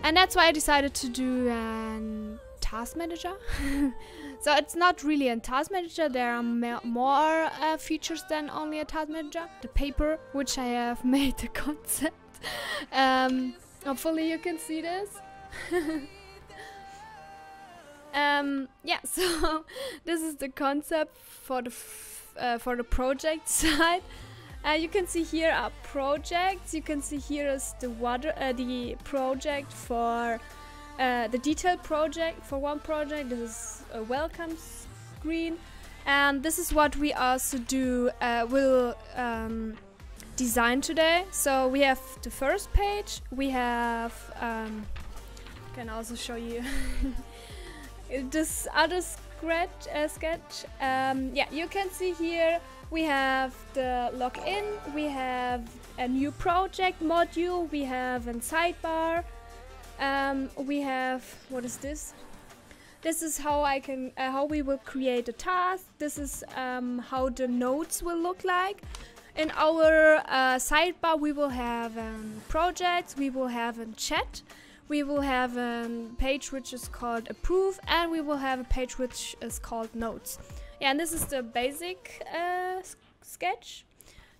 And that's why I decided to do a task manager. so it's not really a task manager, there are more uh, features than only a task manager. The paper, which I have made the concept. um, hopefully you can see this. um, yeah, so this is the concept for the uh, for the project side. Uh, you can see here are projects. You can see here is the water, uh, the project for uh, the detail project for one project. This is a welcome screen, and this is what we also do. Uh, will um, design today. So we have the first page. We have. Um, can also show you this other sketch. Uh, sketch. Um, yeah, you can see here we have the login, we have a new project module, we have a sidebar, um, we have, what is this? This is how I can, uh, how we will create a task. This is um, how the notes will look like. In our uh, sidebar, we will have um, projects, we will have a chat, we will have a page which is called approve, and we will have a page which is called notes. Yeah, and this is the basic uh, sketch.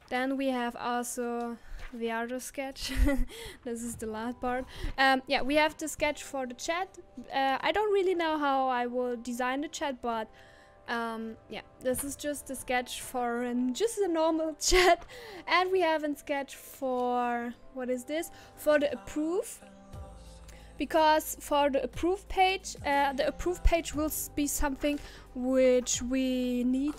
Then we have also the other sketch. this is the last part. Um, yeah, we have the sketch for the chat. Uh, I don't really know how I will design the chat, but um, yeah, this is just a sketch for just a normal chat. And we have a sketch for, what is this? For the approve because for the approve page, uh, the approve page will be something which we need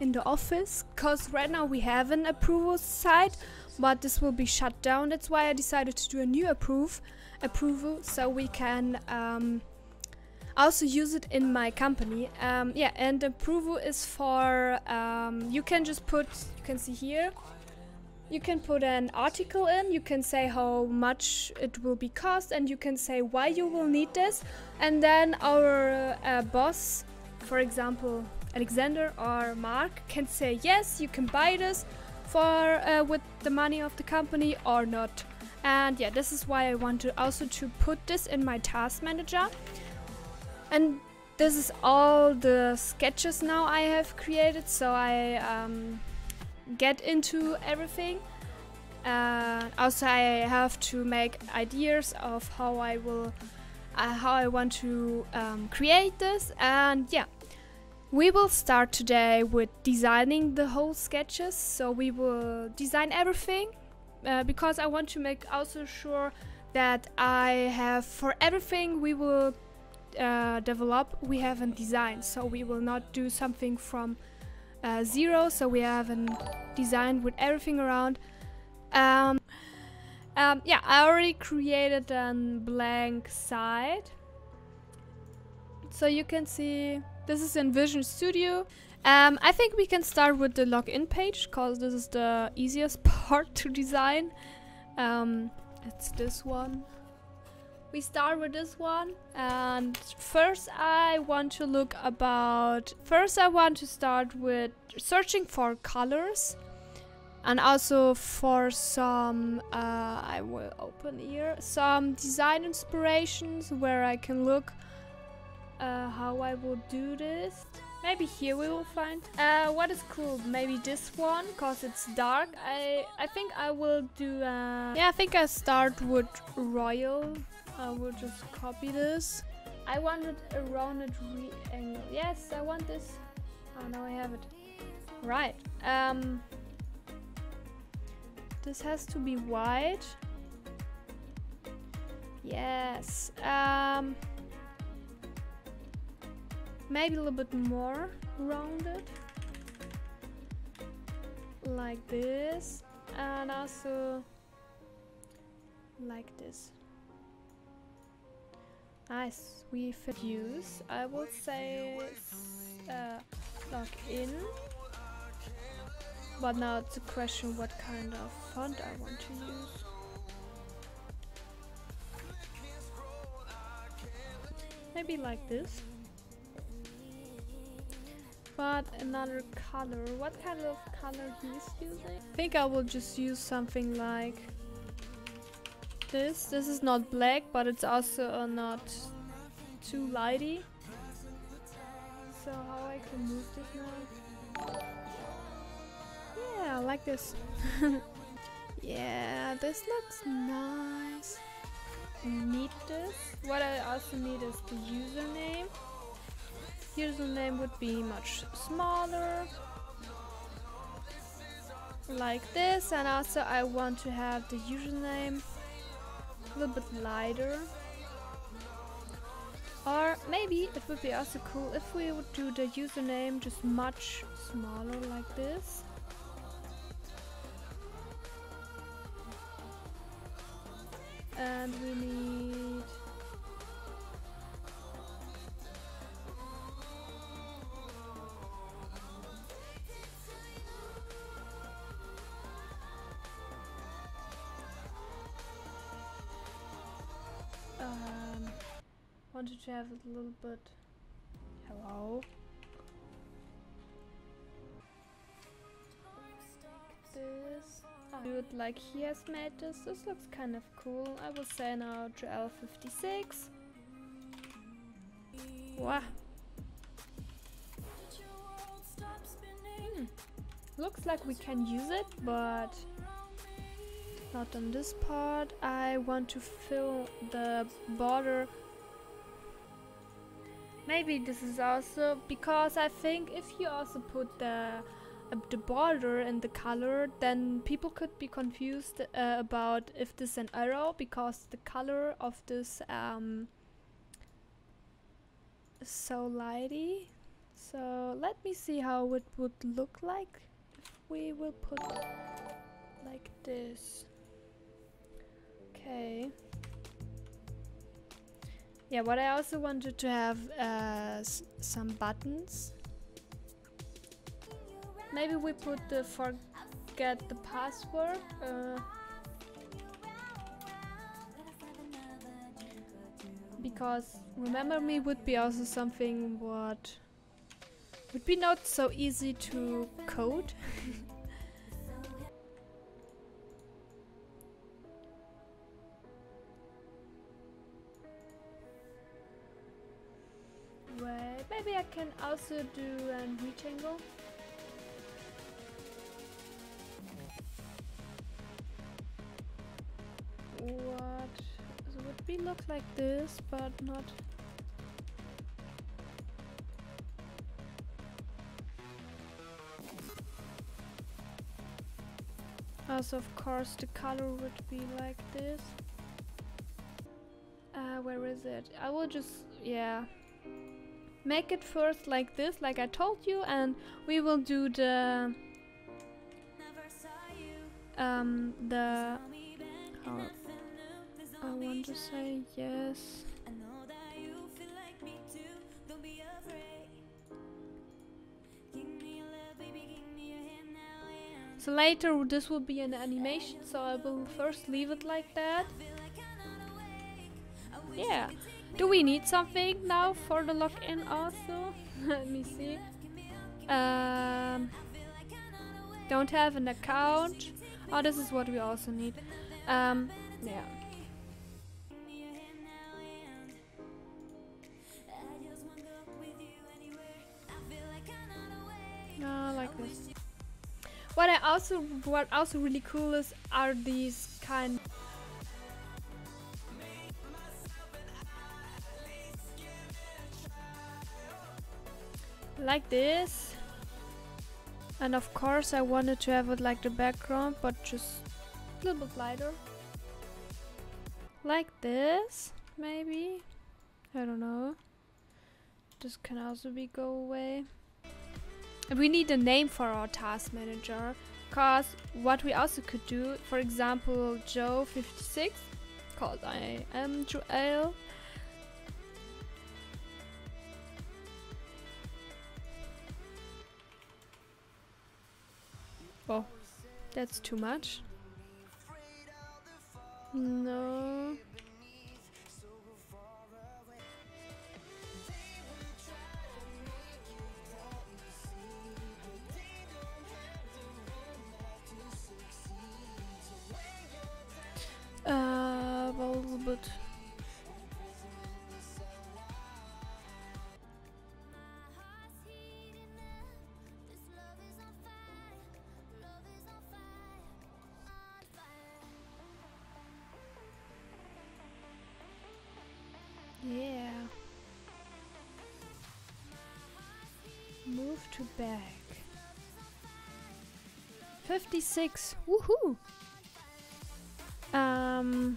in the office because right now we have an approval site but this will be shut down. That's why I decided to do a new approve approval so we can um, also use it in my company. Um, yeah and approval is for um, you can just put you can see here you can put an article in, you can say how much it will be cost and you can say why you will need this. And then our uh, boss, for example Alexander or Mark can say yes you can buy this for uh, with the money of the company or not. And yeah this is why I want to also to put this in my task manager. And this is all the sketches now I have created. So I um, get into everything. Uh, also, I have to make ideas of how I will, uh, how I want to um, create this, and yeah, we will start today with designing the whole sketches. So we will design everything uh, because I want to make also sure that I have for everything we will uh, develop we have a design. So we will not do something from uh, zero so we have a design with everything around. Um, um, yeah I already created a blank side. So you can see this is InVision Studio. Um, I think we can start with the login page because this is the easiest part to design. Um, it's this one we start with this one and first I want to look about first I want to start with searching for colors and also for some uh, I will open here some design inspirations where I can look uh, how I will do this maybe here we will find uh, what is cool maybe this one because it's dark I I think I will do uh, yeah I think I start with royal I will just copy this. I want it a rounded angle. Yes, I want this. Oh, now I have it. Right. Um, this has to be white. Yes. Um, maybe a little bit more rounded. Like this. And also like this. Nice. We use, I would say, uh, log in. But now it's a question what kind of font I want to use. Maybe like this. But another color. What kind of color he's using? I think I will just use something like this. This is not black, but it's also uh, not too lighty. So how I can move this now? Yeah, I like this. yeah, this looks nice. Need this. What I also need is the username. Username would be much smaller. Like this and also I want to have the username a little bit lighter. Or maybe it would be also cool if we would do the username just much smaller like this. And we need to have a little bit hello this do it like he has made this this looks kind of cool I will say now to L56 wow hmm. looks like we can use it but not on this part. I want to fill the border. Maybe this is also because I think if you also put the uh, the border in the color, then people could be confused uh, about if this is an arrow because the color of this um, so lighty. So let me see how it would look like if we will put like this. Okay. Yeah, what I also wanted to have uh, some buttons. Maybe we put the forget the password. Uh, because remember me would be also something what would be not so easy to code. maybe I can also do a rectangle. What so would be look like this, but not. Also, of course, the color would be like this. Uh, where is it? I will just, yeah, make it first like this, like I told you, and we will do the um the I want to say yes. So later this will be an animation, so I will first leave it like that. Yeah. Do we need something now for the login also? Let me see. Um, don't have an account. Oh, this is what we also need. Um, yeah. No, like this. What I also, what also really cool is, are these kind like this. And of course I wanted to have it like the background but just a little bit lighter. Like this maybe. I don't know. This can also be go away. We need a name for our task manager because what we also could do for example Joe 56 called I am Joel Oh, that's too much. No. Uh, a little bit. To back. 56. Woohoo! Um,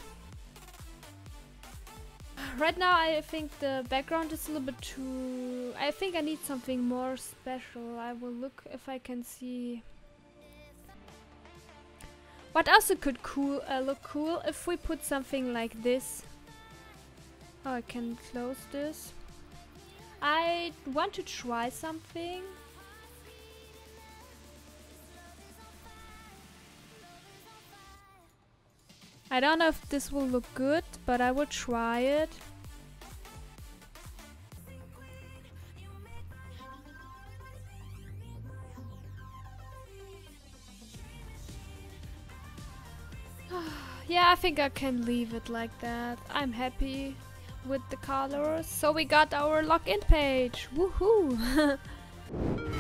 right now I think the background is a little bit too... I think I need something more special. I will look if I can see... What also could cool uh, look cool if we put something like this. Oh, I can close this. I want to try something. I don't know if this will look good, but I will try it. yeah, I think I can leave it like that. I'm happy with the colors. So we got our login page. Woohoo!